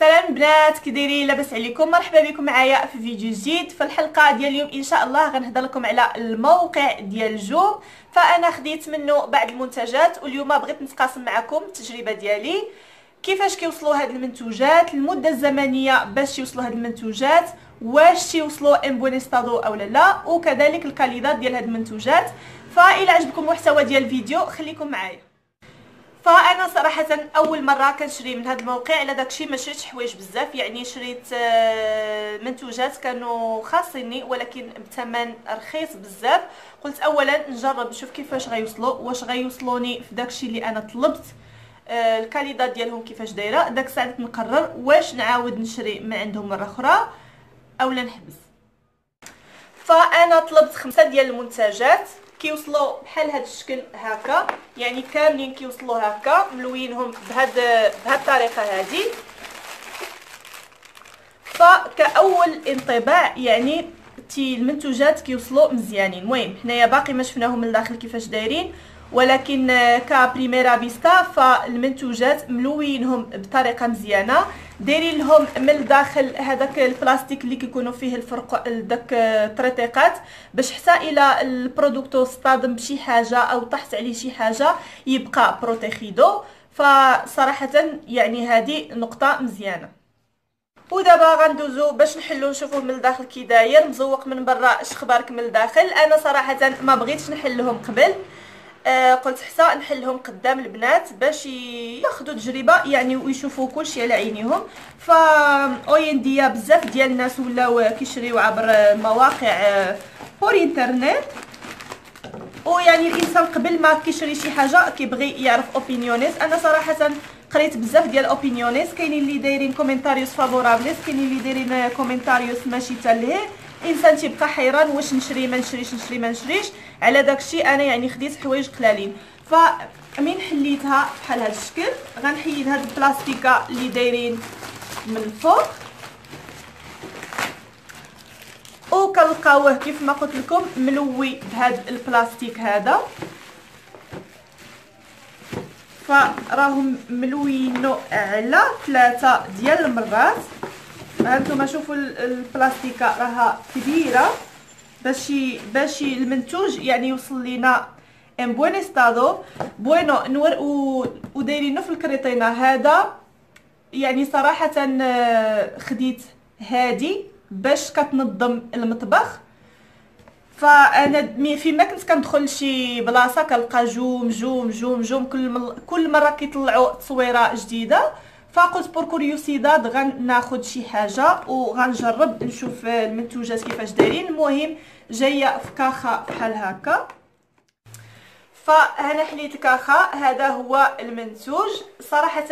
سلام بنات كي دايرين لاباس عليكم مرحبا بكم معايا في فيديو جديد. في الحلقة ديال اليوم إن شاء الله غنهضر لكم على الموقع ديال جوم فأنا خديت منه بعض المنتجات واليوم بغيت نتقاسم معكم التجربة ديالي. كيفاش كيوصلوا هاد المنتوجات المدة الزمنية باش يوصلوا هاد المنتوجات واش تيوصلوا en buen estado أو لا وكذلك ال calidad ديال هاد المنتوجات. فإلا عجبكم المحتوى ديال الفيديو خليكم معايا. فأنا صراحة أول مرة كنشري من هذا الموقع على داكشي ما شريتش حوايج بزاف يعني شريت آه، منتوجات كانوا خاصيني ولكن بثمن رخيص بزاف. قلت اولا نجرب نشوف كيفاش غيوصلوا واش غيوصلوني في داكشي اللي أنا طلبت آه، الكاليدات ديالهم كيفاش دايرة داك الساعة نقرر واش نعاود نشري من عندهم مرة أخرى. اولا نحبس. فأنا طلبت خمسة ديال المنتجات. كيوصلوا بحال هذا الشكل هكا. يعني كاملين كيوصلوا هكا ملوينهم بهاد بهاد الطريقة هذه فكأول انطباع يعني تي المنتوجات كيوصلوا مزيانين. المهم حنايا باقي ما شفناهم من الداخل كيفاش دايرين. ولكن ك primera vista فالمنتوجات ملوينهم بطريقة مزيانة. دايرين لهم من الداخل هذاك البلاستيك اللي كيكونوا فيه الفرق داك التريطيقات باش حتى إلى ال producto اصطدم بشي حاجة أو طحت عليه شي حاجة يبقى protegido. فصراحة يعني هذه نقطة مزيانة. ودابا غندوزو باش نحلو نشوفوه من الداخل كي داير مزوق من برا اش خبارك من الداخل؟ أنا صراحة ما بغيتش نحلهم قبل. آه قلت حتى نحلهم قدام البنات باش ياخذوا تجربة يعني ويشوفوا كلشي على عينيهم. ف hoy en día بزاف ديال الناس ولاو كيشريو عبر المواقع por internet ويعني الإنسان قبل ما كيشري شي حاجة كيبغي يعرف opiniones أنا صراحة قريت بزاف ديال opiniones كاينين اللي دايرين comentarios favorables كاينين اللي دايرين comentarios ماشي تاليه الانسان تيبقى حيران واش نشري ما نشريش نشري ما نشريش. على داكشي أنا يعني خديت حوايج قلالين. فمن حليتها بحال هذا الشكل غنحيد هاد البلاستيكة اللي دايرين من الفوق وكنلقاوه كيف ما قلت لكم ملوي بهذا البلاستيك هذا. فراهم ملوينو على ثلاثة ديال المرات. هانتوما شوفوا البلاستيكه راها كبيرة باش باش المنتوج يعني يوصل لينا en buen estado. bueno نور ودايرينو في الكريطينة. هذا يعني صراحة آه، خديت هادي باش كتنظم المطبخ. فأنا فيما كنت كندخل لشي بلاصة كنلقى جوم جوم جوم جوم. كل كل مرة كيطلعوا تصويرة جديدة. فقلت por curiosidad غناخذ شي حاجة وغنجرب نشوف المنتوجات كيفاش دايرين. المهم جاية في كاخة بحال هكا. فهنا حليت الكاخه هذا هو المنتوج. صراحة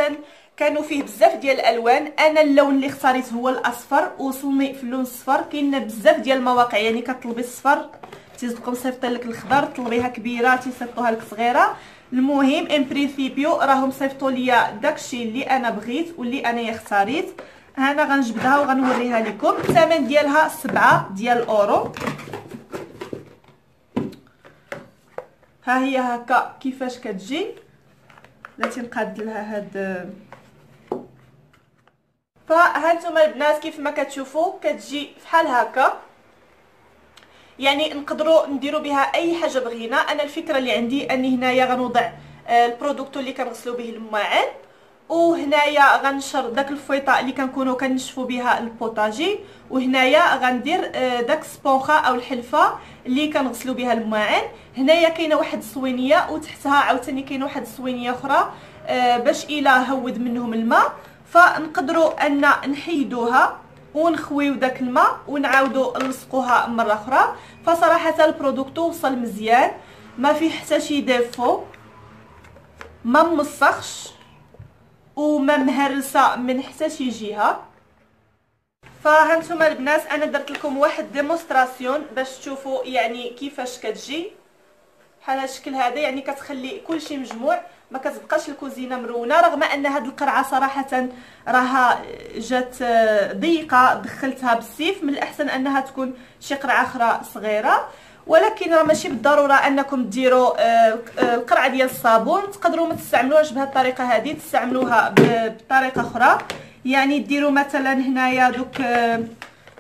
كانوا فيه بزاف ديال الألوان. أنا اللون اللي اختاريت هو الأصفر وصلني في اللون الصفر. كاين بزاف ديال المواقع يعني كطلبي الصفر. تيصدقوا مصيفطين لك الخضر طلبيها كبيرة تيصيفطوها لك صغيرة. المهم ان برينسيبيو راهم صيفطوا ليا داكشي اللي أنا بغيت واللي أنا اختاريت. هنا غنجبدها وغنوريها لكم. الثمن ديالها 7 ديال الاورو ها هي هكا كيفاش كتجي؟ بلاتي نقاد لها هاد فهانتوما البنات كيف ما كتشوفوا كتجي فحال هكا. يعني نقدروا نديروا بها أي حاجة بغينا. أنا الفكرة اللي عندي أني هنايا غنوضع آه، ال producto اللي كنغسلوا به الماعن وهنايا غنشر داك الفويطة اللي كنكونوا كنشفوا بها البوطاجي وهنايا غندير آه، داك ال esponja أو الحلفة اللي كنغسلوا بها الماعن. هنايا كاينة واحد الصوينيه وتحتها عاوتاني كاينة واحد الصوينيه أخرى آه، باش إلى هود منهم الماء. فنقدروا أن نحيدوها. ونخويو داك الماء ونعاودوا نلصقوها مرة أخرى. فصراحة ال producto وصل مزيان. ما فيه حتى شي défaut. ما موسخش وما مهرسة من حتى شي جهة. فهانتوما البنات أنا درت لكم واحد démonstration باش تشوفوا يعني كيفاش كتجي. بحال الشكل هذا يعني كتخلي كلشي مجموع. ما كتبقاش الكوزينة مرونة رغم أن هاد القرعة صراحة راها جات ضيقة دخلتها بالسيف من الأحسن أنها تكون شي قرعة أخرى صغيرة. ولكن راه ماشي بالضرورة أنكم ديروا آه، القرعه ديال الصابون. تقدروا ما تستعملوهاش بهذه الطريقة هذه تستعملوها بطريقة أخرى. يعني ديروا مثلا هنايا دوك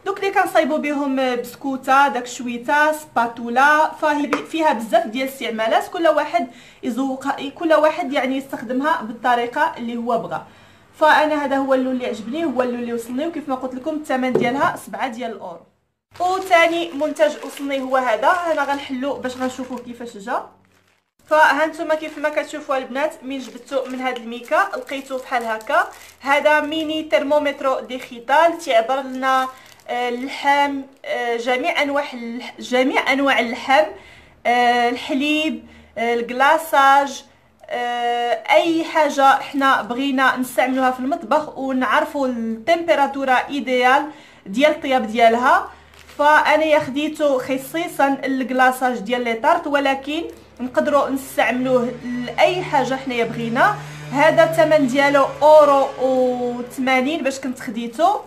دوك اللي كنصايبوا بهم بسكوتة داك شويتة سباتولا فهي فيها بزاف ديال الاستعمالات كل واحد يزوق كل واحد يعني يستخدمها بالطريقة اللي هو بغى فأنا هذا هو اللون اللي عجبني هو اللون اللي وصلني وكيف ما قلت لكم الثمن ديالها 7 ديال الأورو. وثاني منتج وصلني هو هذا أنا غنحلو باش غنشوفوه كيفاش جا. فها نتوما كيف ما كتشوفوا البنات من جبدتو من هاد الميكا لقيتو بحال هكا. هذا mini thermomètre digital تيعبر لنا آه، اللحم آه، جميع أنواع جميع أنواع اللحم آه، الحليب ال glaçage أي حاجة حنا بغينا نستعملوها في المطبخ ونعرفوا ال temperatura ideal ديال الطياب ديالها. فأنا خديته خصيصا ال glaçage ديال les tartes ولكن نقدروا نستعملوه لأي حاجة حنايا بغينا. هذا الثمن ديالو أورو و 80 باش كنت خديته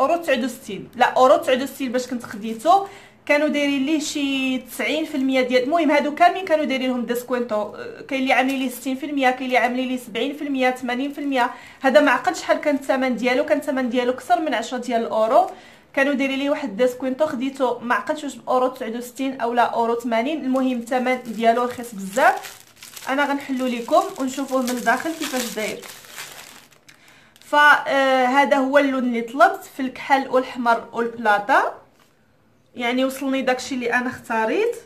أورو 69 لا أورو 69 باش كنت خديته كانوا دايرين ليه شي 90% ديال المهم هادو كاملين كانوا دايرين لهم descuento كاين اللي عاملين ليه 60% كاين اللي عاملين ليه 70% 80% هذا ما شحال كان الثمن ديالو كان الثمن ديالو أكثر من 10 ديال الأورو. كانوا دايرين لي واحد descuento خديته ما عقلتش واش أورو 69 اولا أورو 80 المهم الثمن ديالو رخيص بزاف. أنا غنحلو لكم ونشوفوه من الداخل كيفاش داير. فهذا هو اللون اللي طلبت في الكحل والاحمر وال plata. يعني وصلني داكشي اللي أنا اختاريت.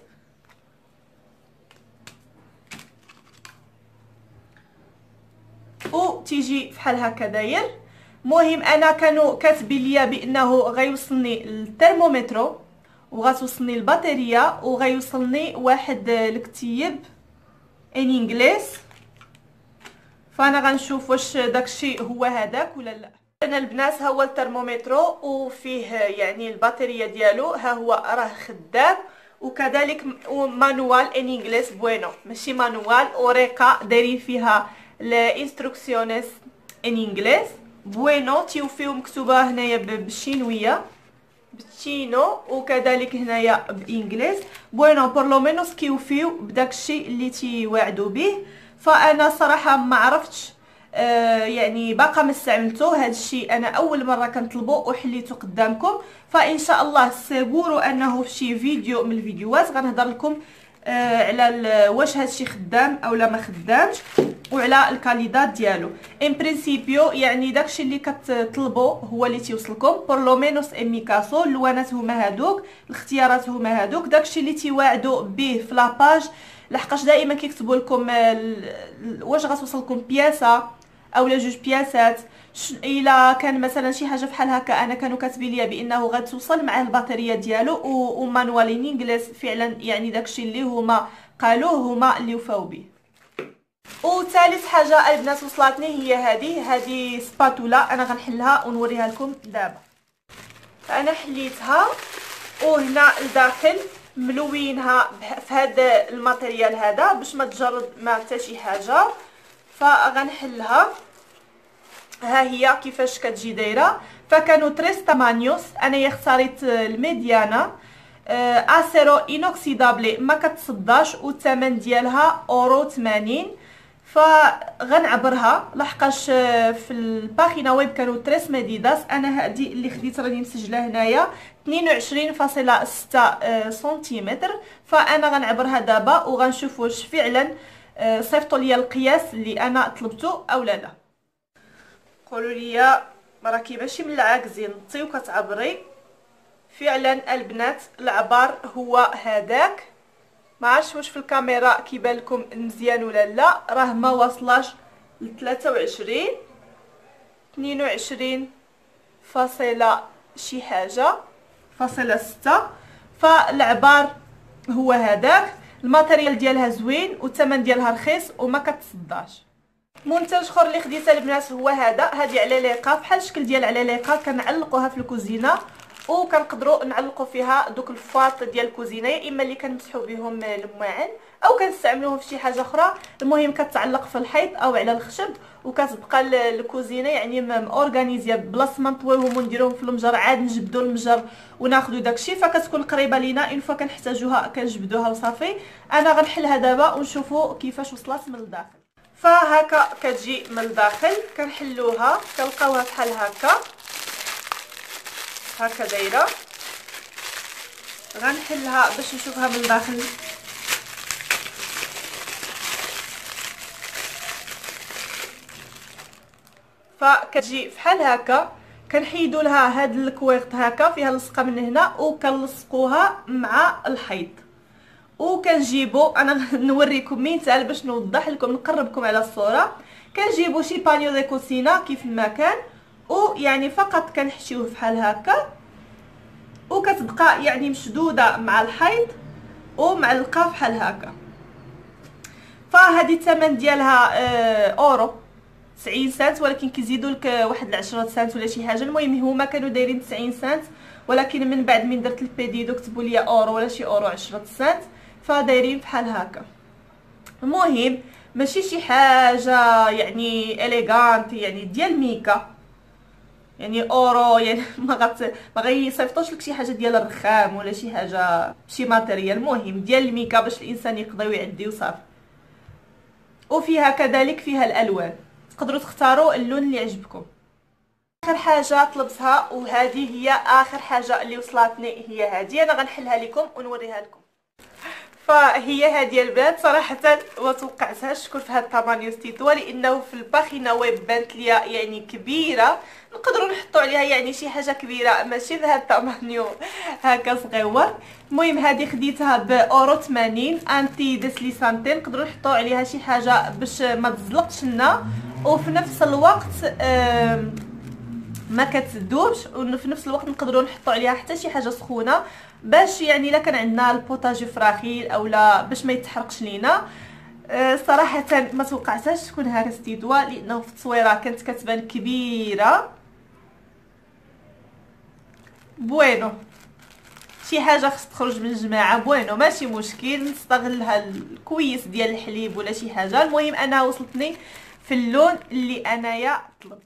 و تيجي فحال هكا داير مهم أنا كانوا كاتبين ليا بأنه غيوصلني الترمومتر وغتوصلني البطاريه وغيوصلني واحد الكتيب en inglés فانا غنشوف واش داكشي هو هذاك ولا لا. أنا البنات ها هو الترمومتر وفيه يعني البطارية ديالو. ها هو راه خدام وكذلك manual en inglés bueno ماشي manual اوريكا دايرين فيها ال instrucciones en inglés bueno تيوفيو مكتوبة هنايا بالشينويه بال chino وكذلك هنايا ب inglés bueno por lo menos كيوفيو بداك الشيء اللي تيوعدوا به. فأنا صراحة ما عرفتش آه يعني باقا ما استعملته هذا الشيء أنا أول مرة كنطلبه وحليته قدامكم. فإن شاء الله seguro أنه في شي فيديو من الفيديوهات. غنهضر لكم على واش هذا الشيء خدام اولا ما خدامش وعلى ال calidad ديالو. en principio يعني داكشي اللي كتطلبوا هو اللي تيوصلكم. por lo menos en mi caso اللوانات هما هادوك الاختيارات هما هادوك. داكشي اللي تيواعدوا به في la page لحقاش دائما كيكتبوا لكم واش غتوصلكم؟ بياسه اولا جوج بياسات. إلا كان مثلا شي حاجة بحال هكا أنا كانوا كاتبين ليا بأنه غتوصل مع البطارية ديالو و manual en inglés فعلا يعني داكشي اللي هما قالوه هما اللي وفاو به. وثالث حاجة البنات وصلتني هي هذه. هذه espátula أنا غنحلها ونوريها لكم دابا. فانا حليتها وهنا الداخل ملوينها في هذا ال material هذا باش ما تجرد ما حتى شي حاجة. فغنحلها. ها هي كيفاش كتجي دايرة. فكانوا tres tamaños انايا اختاريت ال mediana آه acero inoxidable. ما كتصداش والثمن ديالها أورو 80 فغنعبرها. لحقاش آه، في ال página web كانوا tres medidas أنا هذه اللي خديت راني مسجلة هنايا. 22.6 آه، سنتيمتر. فأنا غنعبرها دابا وغنشوف واش فعلا آه، صيفطوا لي القياس اللي أنا طلبته اولا لا قولوا لي راكي ماشي من العاكزين. نطي وكتعبري فعلا البنات العبار هو هذاك. ما عرفتش واش في الكاميرا كيبان لكم مزيان ولا لا. راه ما واصلاش ل 23 22 فاصلة شي حاجة. فاصلة ستة. فالعبار هو هذاك. الماتيريال ديالها زوين والثمن ديالها رخيص وما كتصداش. منتج اخر اللي خديته البنات هو هذا. هذه عليقة بحال الشكل ديال عليقة كنعلقوها في الكوزينة. وكنقدروا نعلقوا فيها دوك الفاط ديال الكوزينة يا إما اللي كنمسحوا بهم المواعن أو كنستعملوهم في شي حاجة أخرى. المهم كتعلق في الحيط أو على الخشب وكتبقى الكوزينة يعني مورغانيزية بلاصة ما نطويوهم ونديروهم في المجر عاد نجبدوا المجر وناخذوا داكشي فكتكون قريبة لينا une fois كنحتاجوها كنجبدوها وصافي. أنا غنحلها دابا ونشوفوا كيفاش وصلت من الداخل. فهكا كتجي من الداخل كنحلوها كنلقاوها بحال هكا. هكا دايرة. غنحلها باش نشوفها من الداخل فكتجي بحال هكا كنحيدوا لها هاد الكويغط هكا فيها لصقه من هنا وكنلصقوها مع الحيط وكنجيبوا أنا نوريكم مثال باش نوضح لكم نقربكم على الصورة. كنجيبوا شي paño de cocina كيف ما كان ويعني فقط كنحشيوه بحال هكا وكتبقى يعني مشدودة مع الحيط ومعلقه بحال هكا. فهذه الثمن ديالها آه، أورو 90 سنت ولكن كيزيدوا لك واحد 10 سنت ولا شي حاجة. المهم هما كانوا دايرين 90 سنت ولكن من بعد من درت ال pedido كتبوا لي أورو ولا شي أورو 10 سنت فدايرين بحال هكا. المهم ماشي شي حاجة يعني elegante يعني ديال ميكا. يعني أورو يعني ما غت ما غيصيفطوش لك شي حاجة ديال الرخام ولا شي حاجة شي material. المهم ديال الميكا باش الإنسان يقضي ويعدي وصافي. وفيها كذلك فيها الألوان. تقدروا تختاروا اللون اللي يعجبكم. آخر حاجة طلبتها وهذه هي آخر حاجة اللي وصلتني هي هذه. أنا غنحلها لكم ونوريها لكم. فهي هذه البنات. صراحة ما توقعتهاش تكون في هذا ال tamaño ستيتوا لأنه في ال página web بانت ليا يعني كبيرة. نقدروا نحطوا عليها يعني شي حاجة كبيرة ماشي في هذا ال tamaño هكا صغيور. المهم هذه خديتها بأورو 80 antideslizante نقدروا نحطوا عليها شي حاجة باش ما تزلقش لنا. وفي نفس الوقت ما كتذوبش وفي نفس الوقت نقدروا نحطوا عليها حتى شي حاجة سخونة باش يعني الا كان عندنا البوطاجي frágil اولا باش ما يتحرقش لينا. أه صراحة ما توقعتهاش تكون هكا ستيتوا لأنه في التصويرة كانت كتبان كبيرة. bueno شي حاجة خص تخرج من الجماعه bueno ماشي مشكل نستغلها الكويس ديال الحليب ولا شي حاجة المهم أنا وصلتني في اللون اللي انايا طلبت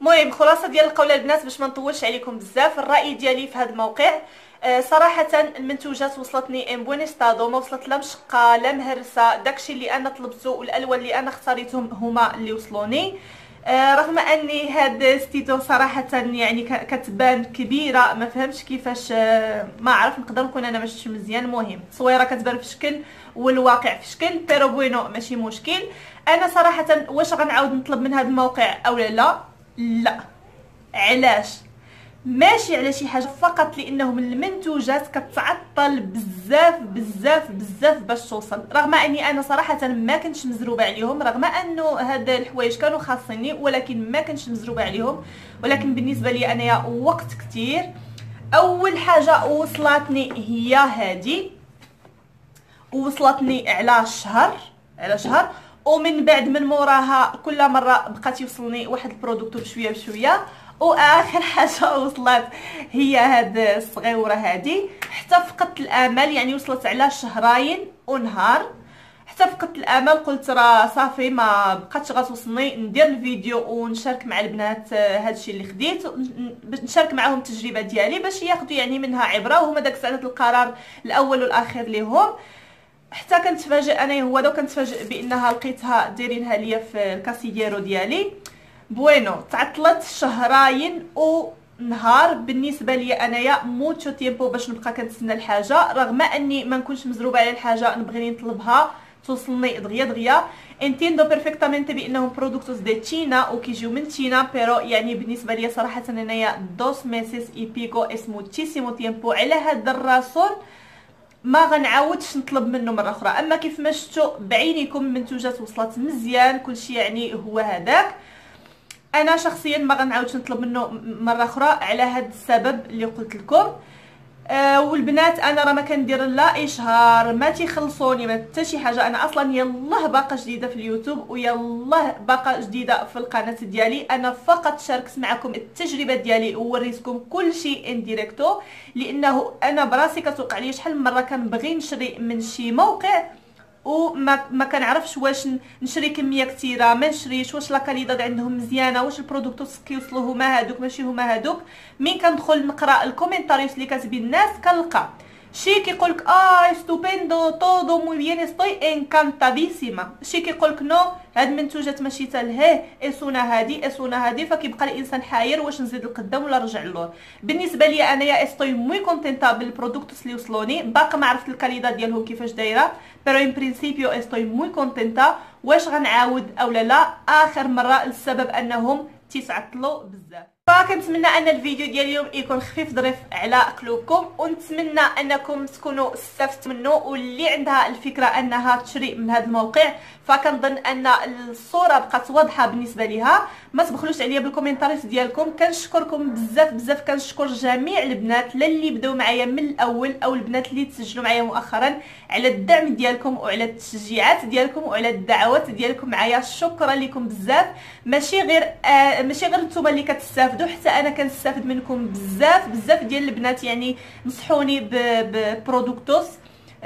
المهم خلاصه ديال القول البنات باش ما نطولش عليكم بزاف الراي ديالي في هذا الموقع آه، صراحة المنتوجات وصلتني en buen estado ما وصلت لا مشقه لا مهرسه داكشي اللي أنا طلبته والالوان اللي أنا اختاريتهم هما اللي وصلوني رغم أني هاد ستيتو صراحة يعني كتبان كبيرة ما فهمتش كيفاش آه، ما عرف نقدر نكون أنا ماشي مزيان المهم التصويره كتبان في شكل والواقع في شكل بيرو بوينو ماشي مشكل. أنا صراحة واش غنعاود نطلب من هذا الموقع أو لا؟ لا. علاش؟ ماشي على شي حاجة فقط لأنه من المنتوجات كتعطل بزاف بزاف بزاف باش توصل. رغم أني أنا صراحة ما كنتش مزروبة عليهم رغم أنه هاد الحوايج كانوا خاصيني ولكن ما كنتش مزروبة عليهم. ولكن بالنسبة لي أنايا وقت كتير. أول حاجة وصلتني هي هذه ووصلتني على شهر على شهر. ومن بعد من موراها كل مرة بقات يوصلني واحد البرودكت بشوية بشوية. وآخر حاجة وصلت هي هاد الصغيورة هادي. حتى فقدت الأمل يعني وصلت على شهرين ونهار. حتى فقدت الأمل قلت راه صافي ما بقاتش غتوصلني. ندير الفيديو ونشارك مع البنات هادشي اللي خديت. نشارك معاهم التجربة ديالي باش ياخذوا يعني منها عبرة. وهما داك الساعات القرار الأول والأخير ليهم. حتى كنتفاجئ أنا هو دا كنتفاجئ بأنها لقيتها دايرينها ليا في ال casillero ديالي. bueno تعطلت شهرين و نهار. بالنسبة لي أنايا mucho tiempo باش نبقى كنتسنى الحاجة رغم أني ما نكونش مزروبة على الحاجة نبغي نطلبها. توصلني دغيا دغيا. entiendo perfectamente بأنهم productos de China وكيجيو من China pero يعني بالنسبة لي صراحة أنايا dos meses y pico es muchísimo tiempo على هذا الراسول ما غنعاودش نطلب منه مرة أخرى. أما كيف ما شفتوا بعينيكم المنتوجات وصلت مزيان كلشي يعني هو هذاك. أنا شخصيا ما غنعاودش نطلب منه مرة أخرى على هذا السبب اللي قلت لكم. آه والبنات أنا راه ما كندير لا إشهار. ما تيخلصوني ما حتى شي حاجة. أنا أصلا يلاه باقا جديدة في اليوتيوب ويلاه باقا جديدة في القناة ديالي. أنا فقط شاركت معكم التجربة ديالي ووريتكم كل شيء ان ديريكتو لأنه أنا براسي كتوقع لي شحال من مرة كنبغي نشري من شي موقع. وما ما كنعرفش واش نشري كمية كثيره ما نشريش واش la calidad عندهم مزيانة واش ال productos كيوصلوا هما هادوك ماشي هما هادوك. مين كندخل نقرأ ال comentarios اللي كاتبين الناس كنلقى. شي كيقولك آه estupendo todo muy bien estoy encantadísima. شي كيقولك no هاد المنتوجات ماشي تالهيه اسونا هادي اسونا هادي فكيبقى الإنسان حاير واش نزيد القدام ولا نرجع للور. بالنسبة لي انايا estoy muy contenta بال productos اللي وصلوني باقا ما عرفت ال calidad ديالهم كيفاش دايرة pero en principio estoy muy contenta واش غنعاود اولا لا آخر مرة السبب أنهم تيتعطلوا بزاف. فكنتمنى أن الفيديو ديال اليوم يكون خفيف ظريف على قلوبكم ونتمنى أنكم تكونوا استفدتوا منه واللي عندها الفكرة أنها تشري من هذا الموقع فكنظن أن الصورة بقات واضحة بالنسبة ليها. ما تبخلوش عليا بالكومنتاريات ديالكم. كنشكركم بزاف بزاف كنشكر جميع البنات اللي بداو معايا من الأول أو البنات اللي تسجلوا معايا مؤخرا على الدعم ديالكم وعلى التشجيعات ديالكم وعلى الدعوات ديالكم معايا. شكرا لكم بزاف. ماشي غير آه ماشي غير نتوما اللي كتستافدوا حتى أنا كنستافد منكم بزاف بزاف ديال البنات يعني نصحوني ببرودكتوس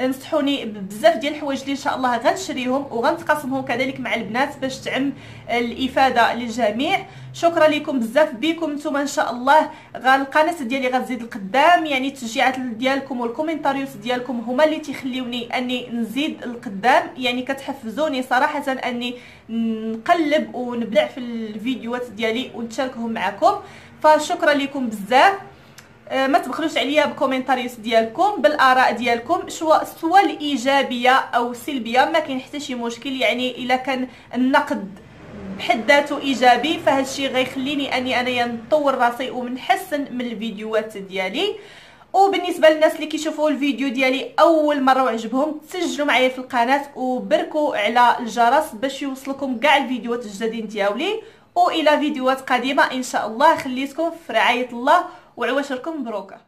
نصحوني بزاف ديال الحوايج اللي إن شاء الله غنشريهم وغنتقاسمهم كذلك مع البنات باش تعم الإفادة للجميع. شكرا لكم بزاف بكم نتوما إن شاء الله. القناة ديالي غتزيد القدام يعني التشجيعات ديالكم والكومنتاريوس ديالكم هما اللي تيخليوني أني نزيد القدام. يعني كتحفزوني صراحة أني نقلب ونبلع في الفيديوهات ديالي ونشاركهم معكم. فشكرا لكم بزاف. ما تبخلوش عليا بكومنتاريوس ديالكم بالآراء ديالكم سواء الإيجابية أو السلبية ما كاين حتى شي مشكل. يعني إلا كان النقد بحد ذاته إيجابي فهاد الشيء غيخليني أني أنايا نطور راسي ونحسن من الفيديوهات ديالي. وبالنسبة للناس اللي كيشوفوا الفيديو ديالي أول مرة وعجبهم تسجلوا معايا في القناة وبركوا على الجرس باش يوصلكم كاع الفيديوهات الجديدين ديالي. وإلى فيديوهات قادمة إن شاء الله خليتكم في رعاية الله huele huesos con broca.